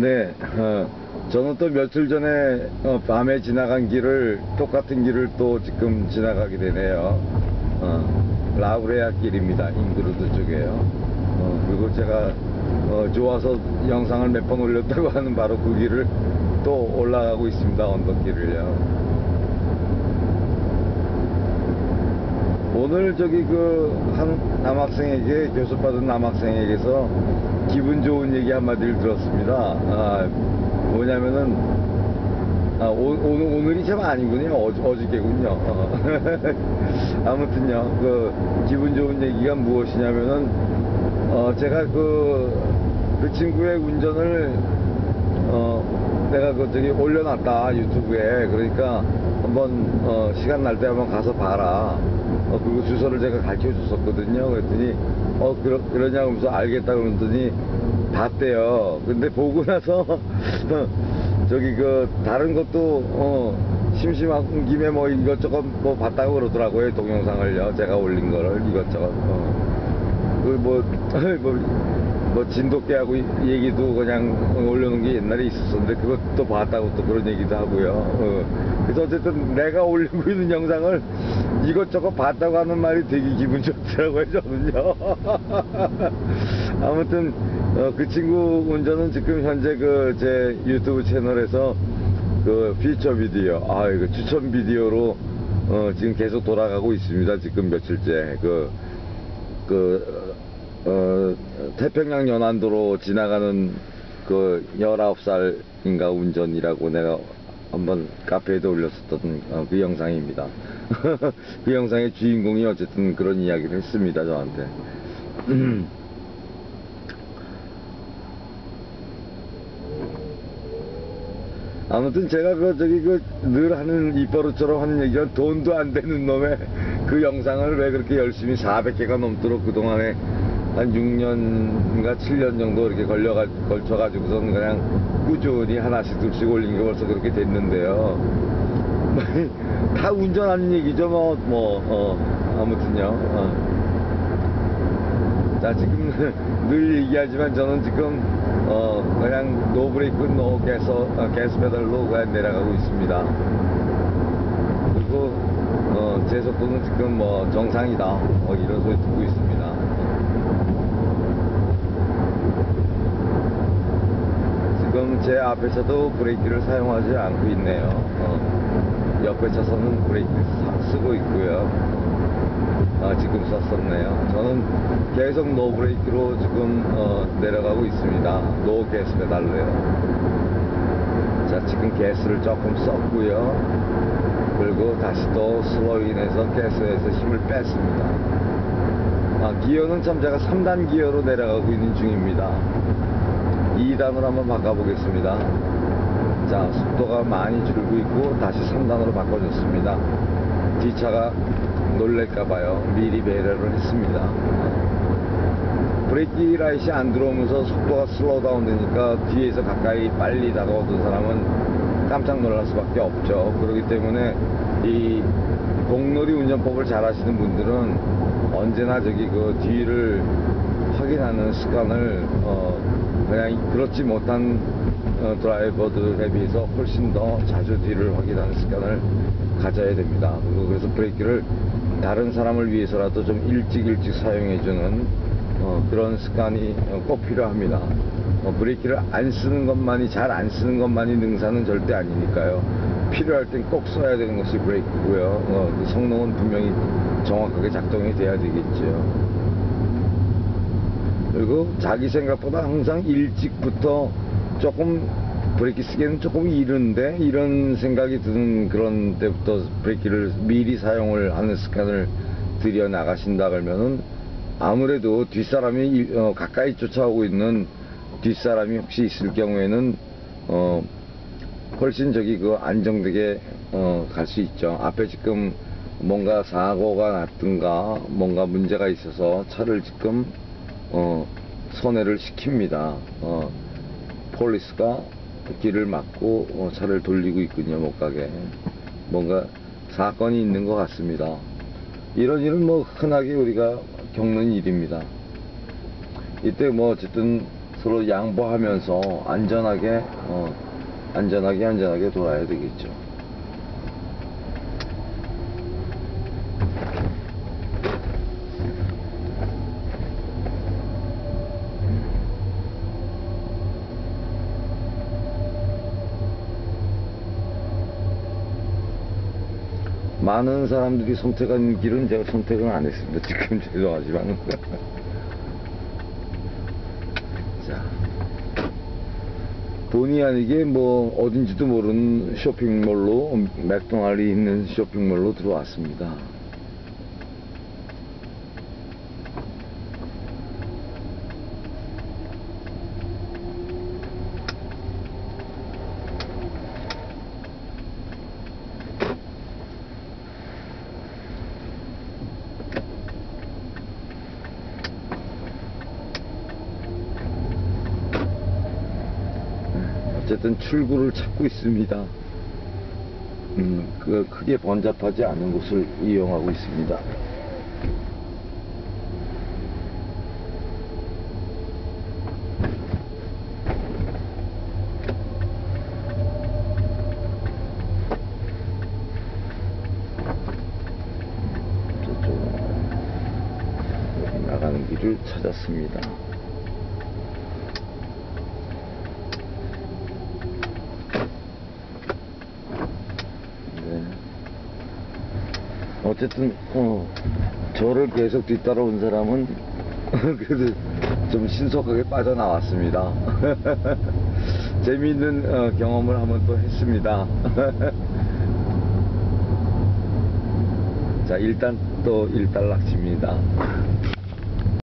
네, 어, 저는 또 며칠 전에 어, 밤에 지나간 길을 똑같은 길을 또 지금 지나가게 되네요. 어, 라우레아 길입니다. 잉그루드 쪽에요. 어, 그리고 제가 어, 좋아서 영상을 몇 번 올렸다고 하는 바로 그 길을 또 올라가고 있습니다. 언덕길을요. 오늘 저기 그 한 남학생에게 교수받은 남학생에게서 기분 좋은 얘기 한마디를 들었습니다. 아, 뭐냐면은 아, 오, 오늘 오늘이 참 아니군요. 어, 어저께군요. 어. 아무튼요. 그 기분 좋은 얘기가 무엇이냐면은 어, 제가 그, 그 친구의 운전을 어, 내가 그 저기 올려놨다 유튜브에. 그러니까 한번 어, 시간 날 때 한번 가서 봐라. 어, 그리고 주소를 제가 가르쳐 줬었거든요. 그랬더니 어 그러, 그러냐고 하면서 알겠다 그러더니 봤대요. 근데 보고 나서 저기 그 다른 것도 어 심심한 김에 뭐 이것저것 뭐 봤다고 그러더라고요 동영상을요. 제가 올린 거를 이것저것. 어. 그뭐 뭐, 뭐 진돗개하고 이- 얘기도 그냥 올려놓은 게 옛날에 있었었는데 그것도 봤다고 또 그런 얘기도 하고요. 어. 그래서 어쨌든 내가 올리고 있는 영상을 이것저것 봤다고 하는 말이 되게 기분 좋더라고요, 저는요. 아무튼 어, 그 친구 운전은 지금 현재 그 제 유튜브 채널에서 그 피처 비디오, 아 이거 추천 비디오로 어, 지금 계속 돌아가고 있습니다. 지금 며칠째 그 그, 어, 태평양 연안도로 지나가는 그 19살인가 운전이라고 내가 한번 카페에도 올렸었던 어, 그 영상입니다. 그 영상의 주인공이 어쨌든 그런 이야기를 했습니다, 저한테. 아무튼 제가 그 저기 그 늘 하는 입버릇처럼 하는 얘기가 돈도 안 되는 놈의 그 영상을 왜 그렇게 열심히 400개가 넘도록 그동안에 한 6년인가 7년 정도 이렇게 걸려가 걸쳐가지고선 그냥 꾸준히 하나씩 둘씩 올린 게 벌써 그렇게 됐는데요. 다 운전하는 얘기죠 뭐 뭐 어, 아무튼요. 어. 자 지금 늘 얘기하지만 저는 지금 어 그냥 no brake no gas 어, gas pedal로 그냥 내려가고 있습니다. 그리고 어 제 속도는 지금 뭐 정상이다 뭐 이런 소리 듣고 있습니다. 지금 제 앞에서도 브레이크를 사용하지 않고 있네요. 어, 옆에 차선은 브레이크 사- 쓰고 있고요. 아, 지금 썼었네요. 저는 계속 no brake로 지금 어, 내려가고 있습니다. no gas pedal로요. 자, 지금 가스를 조금 썼고요. 그리고 다시 또 slow in해서 가스에서 힘을 뺐습니다. 아, 기어는 참 제가 3단 기어로 내려가고 있는 중입니다. 2단으로 한번 바꿔보겠습니다. 자, 속도가 많이 줄고 있고 다시 3단으로 바꿔줬습니다. 뒷차가 놀랄까봐요. 미리 배려를 했습니다. brake light이 안 들어오면서 속도가 slow down 되니까 뒤에서 가까이 빨리 다가오던 사람은 깜짝 놀랄 수밖에 없죠. 그렇기 때문에 이 공놀이 운전법을 잘 하시는 분들은 언제나 저기 그 뒤를 확인하는 습관을 어 그냥 그렇지 못한 어, 드라이버들에 비해서 훨씬 더 자주 뒤를 확인하는 습관을 가져야 됩니다. 그리고 그래서 브레이크를 다른 사람을 위해서라도 좀 일찍 일찍 사용해주는 어, 그런 습관이 어, 꼭 필요합니다. 어, 브레이크를 안 쓰는 것만이 잘 안 쓰는 것만이 능사는 절대 아니니까요. 필요할 땐 꼭 써야 되는 것이 브레이크고요. 어, 그 성능은 분명히 정확하게 작동이 돼야 되겠죠. 그리고 자기 생각보다 항상 일찍부터 조금 브레이크 쓰기에는 조금 이른데 이런 생각이 드는 그런 때부터 브레이크를 미리 사용을 하는 습관을 들여 나가신다 그러면은 아무래도 뒷사람이 일- 어, 가까이 쫓아오고 있는 뒷사람이 혹시 있을 경우에는 어 훨씬 저기 그 안정되게 어, 갈 수 있죠. 앞에 지금 뭔가 사고가 났든가 뭔가 문제가 있어서 차를 지금 어, 선회를 시킵니다. 어, 폴리스가 길을 막고 어, 차를 돌리고 있군요. 못 가게. 뭔가 사건이 있는 것 같습니다. 이런 일은 뭐 흔하게 우리가 겪는 일입니다. 이때 뭐 어쨌든 서로 양보하면서 안전하게 어, 안전하게 안전하게 돌아야 되겠죠. 많은 사람들이 선택한 길은 제가 선택은 안 했습니다. 지금 죄송하지만. 자. 본의 아니게 뭐 어딘지도 모르는 쇼핑몰로 맥도날이 있는 쇼핑몰로 들어왔습니다. 어쨌든 출구를 찾고 있습니다. 음, 그 크게 번잡하지 않은 곳을 이용하고 있습니다. 저쪽 나가는 길을 찾았습니다. 네. 어쨌든 어, 저를 계속 뒤따라온 사람은 그래도 좀 신속하게 빠져나왔습니다. 재미있는 어, 경험을 한번 또 했습니다. 자 일단 또 일단락집니다.